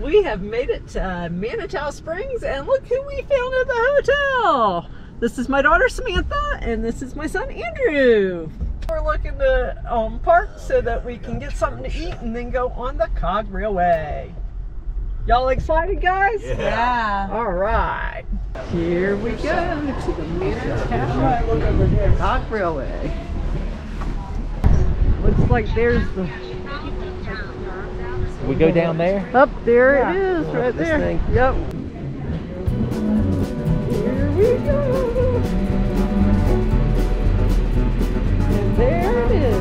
we have made it to uh, Manitou Springs and look who we found at the hotel. This is my daughter Samantha and this is my son Andrew. We're looking to um, park so that we can get something to eat and then go on the Cog Railway. Y'all excited guys? Yeah. All right. Here we go to the Manitou Cog Railway. Looks like there's the We go down there. Up there Yeah. it is, right there. thing. Yep. Here we go. And there it is.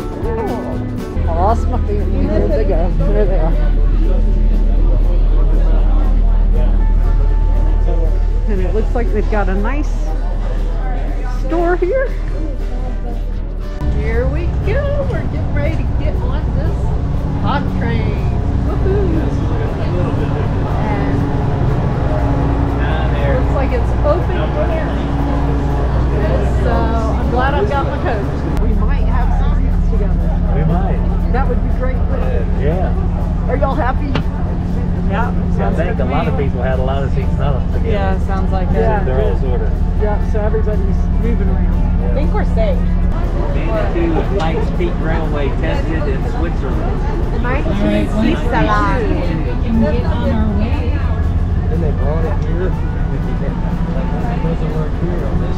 Oh, I lost my feet. There they go. There they are. Looks like they've got a nice store here. Here we go. We're getting ready to get on this hot train. Woohoo! And looks like it's open air. So I'm glad I've got my coat. We might have some seats together. We might. That would be great. Yeah. Are y'all happy? Yeah. I think a lot of people had a lot of seats not together. Yeah, sounds like Yeah. it. They're all sorted. Yeah, so everybody's moving around. I think we're safe. Two Pikes Peak Railway tested in Switzerland. Switzerland. Then they brought it here. It doesn't work here on this.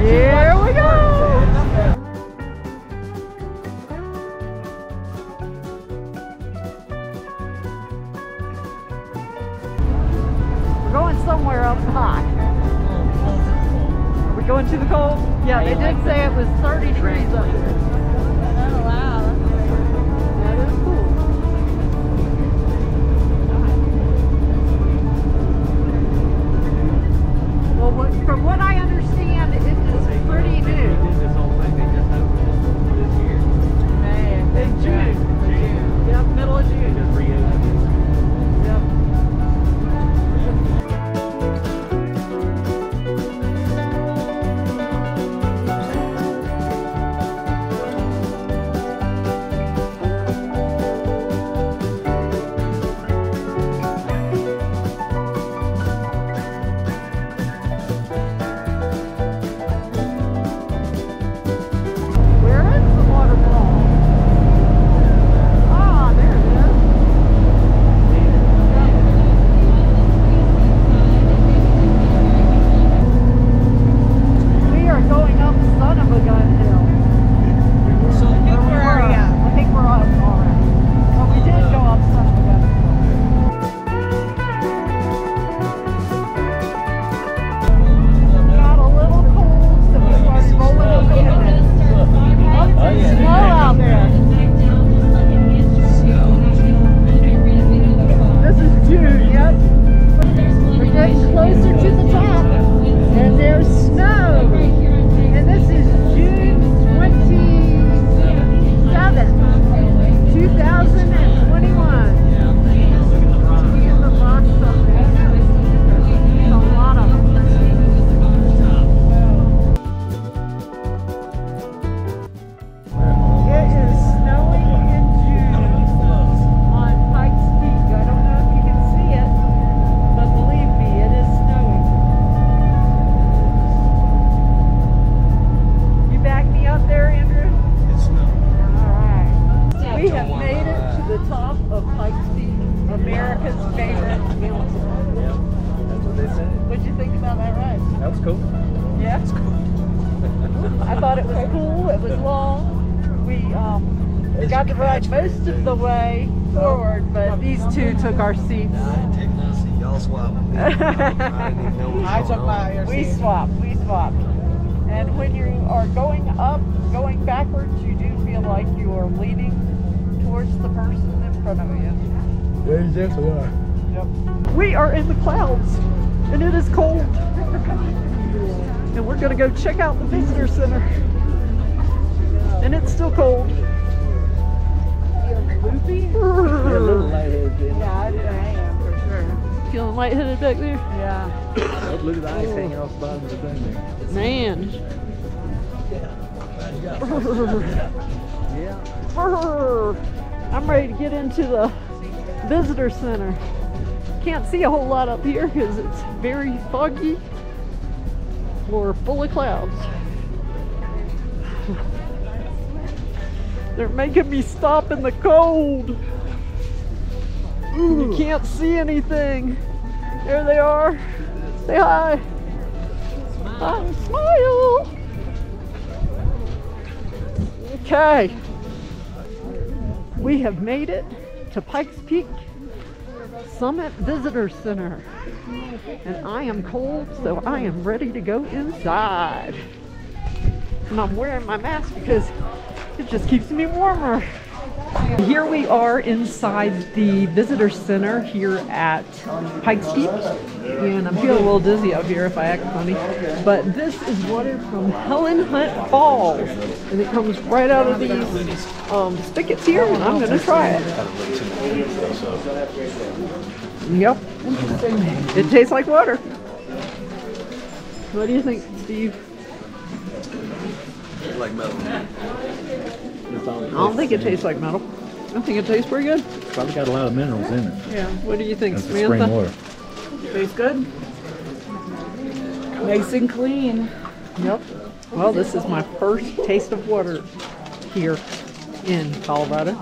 Here we go. Somewhere up high. Oh, oh, Are we going to the cold? Yeah, they did say it was 30 degrees up there. Most of the way forward, but these two took our seats. Y'all swap. I didn't even I took my. We swapped. We swapped. And when you are going up, going backwards, you do feel like you are leaning towards the person in front of you. Yeah, you definitely are. We are in the clouds, and it is cold. And we're gonna go check out the visitor center. And it's still cold. Loopy? You're a little lightheaded. Yeah, I, I am for sure. feeling lightheaded back there? Yeah. Oh, look at the ice hanging off the bottom of the thing there. Man. Yeah. I'm ready to get into the visitor center. Can't see a whole lot up here because it's very foggy or full of clouds. They're making me stop in the cold. You can't see anything. There they are. Say hi. Hi, smile. Okay. We have made it to Pikes Peak Summit Visitor Center. And I am cold, so I am ready to go inside. And I'm wearing my mask because it just keeps me warmer. Here we are inside the visitor center here at Pikes Peak. And I'm feeling a little dizzy out here if I act funny. But this is water from Helen Hunt Falls. And it comes right out of these um, spigots here, and I'm going to try it. Yep. It tastes like water. What do you think, Steve? Like metal. I don't think it tastes like metal. I think it tastes pretty good. Probably got a lot of minerals in it. Yeah. What do you think, That's the Samantha? spring water. Tastes good. Nice and clean. Yep. Well, this is my first taste of water here in Colorado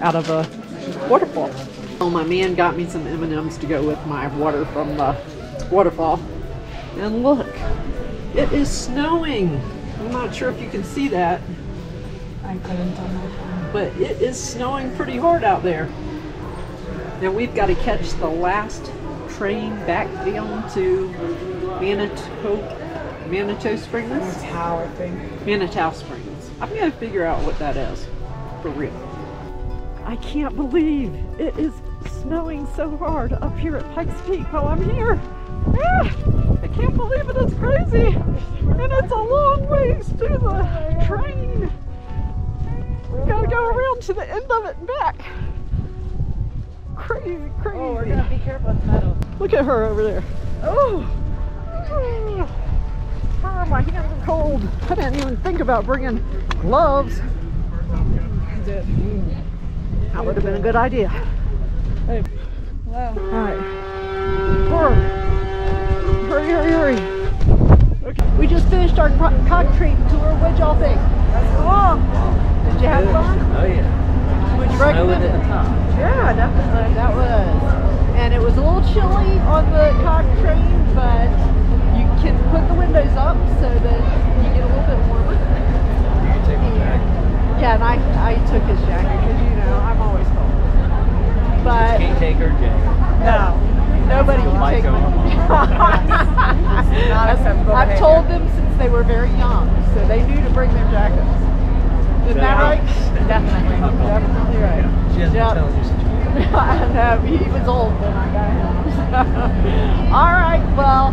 out of a waterfall. Oh, my man got me some M&Ms to go with my water from the waterfall. And look, it is snowing. I'm not sure if you can see that, I couldn't tell my but it is snowing pretty hard out there. Now we've got to catch the last train back down to Manitou, Manitou Springs. How I think. Manitou Springs. I'm gonna figure out what that is, for real. I can't believe it is snowing so hard up here at Pikes Peak while I'm here. Ah, I can't believe it, it's crazy. And it's a long ways to the train. We gotta go around to the end of it and back. Crazy, crazy. Oh, we're gonna be careful with metal. Look at her over there. Oh, oh, my hands are cold. I didn't even think about bringing gloves. That would have been a good idea. Hey. Wow. All right. Hurry, hurry, hurry, hurry. Okay. We just finished our co- concrete tour. What'd y'all think? That's cool. Did you have fun? Oh yeah. Would you recommend at it? the top. Yeah, definitely. That was. And it was a little chilly on the cog train, but you can put the windows up so that you get a little bit warmer. You can take my jacket. Yeah, and I, I took his jacket because, you know, I'm always cold. But Can't take her jacket. no, nobody can Might take my Not I've told them since they were very young, so they knew to bring their jackets. Isn't that right? Definitely. Definitely right. She has Yep. been telling you since you I know, he was old when I got him. All right, well,